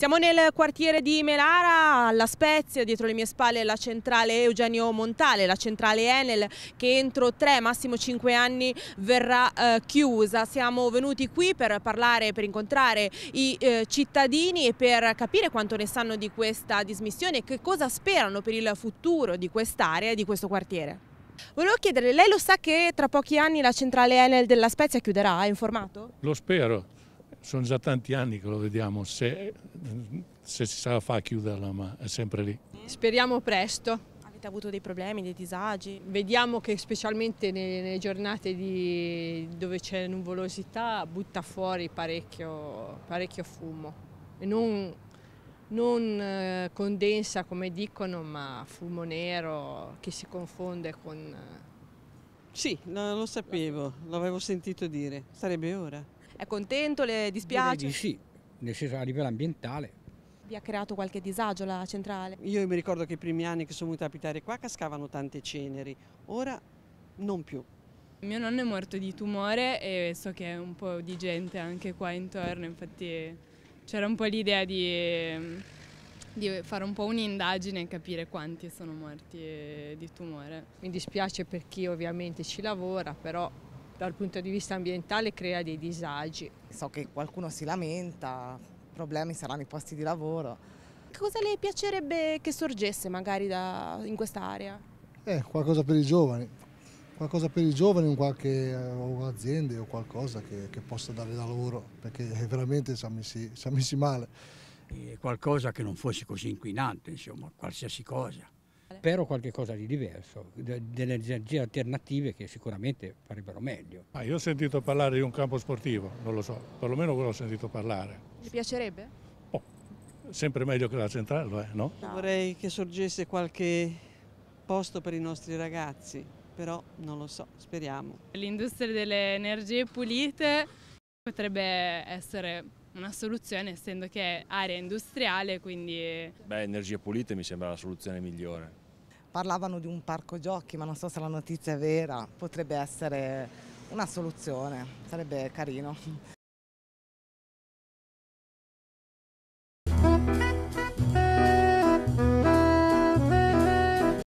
Siamo nel quartiere di Melara, alla Spezia, dietro le mie spalle la centrale Eugenio Montale, la centrale Enel che entro tre, massimo cinque anni verrà eh, chiusa. Siamo venuti qui per parlare, per incontrare i eh, cittadini e per capire quanto ne sanno di questa dismissione e che cosa sperano per il futuro di quest'area e di questo quartiere. Volevo chiedere, lei lo sa che tra pochi anni la centrale Enel della Spezia chiuderà? È informato? Lo spero sono già tanti anni che lo vediamo, se, se si sa fa chiuderla, ma è sempre lì. Speriamo presto. Avete avuto dei problemi, dei disagi? Vediamo che specialmente nelle, nelle giornate di, dove c'è nuvolosità butta fuori parecchio, parecchio fumo. E non, non eh, condensa come dicono, ma fumo nero che si confonde con... Eh, sì, lo, lo sapevo, l'avevo sentito dire, sarebbe ora. È contento? Le dispiace? Direi di sì, nel senso a livello ambientale. Vi ha creato qualche disagio la centrale? Io mi ricordo che i primi anni che sono venuta a abitare qua cascavano tante ceneri, ora non più. Mio nonno è morto di tumore e so che è un po' di gente anche qua intorno, infatti c'era un po' l'idea di, di, fare un po' un'indagine e capire quanti sono morti di tumore. Mi dispiace per chi ovviamente ci lavora, però dal punto di vista ambientale crea dei disagi. So che qualcuno si lamenta, problemi saranno i posti di lavoro. Cosa le piacerebbe che sorgesse magari da, in quest'area? Eh, qualcosa per i giovani, qualcosa per i giovani, in qualche o aziende o qualcosa che, che, possa dare da lavoro, perché veramente siamo messi, siamo messi male. E qualcosa che non fosse così inquinante, insomma, qualsiasi cosa. Spero qualche cosa di diverso, delle energie alternative che sicuramente farebbero meglio. Ah, io ho sentito parlare di un campo sportivo, non lo so, perlomeno quello ho sentito parlare. Mi piacerebbe? Oh, sempre meglio che la centrale, eh, no? Vorrei che sorgesse qualche posto per i nostri ragazzi, però non lo so, speriamo. L'industria delle energie pulite potrebbe essere una soluzione essendo che è area industriale quindi... Beh, energie pulite mi sembra la soluzione migliore. Parlavano di un parco giochi ma non so se la notizia è vera, potrebbe essere una soluzione, sarebbe carino.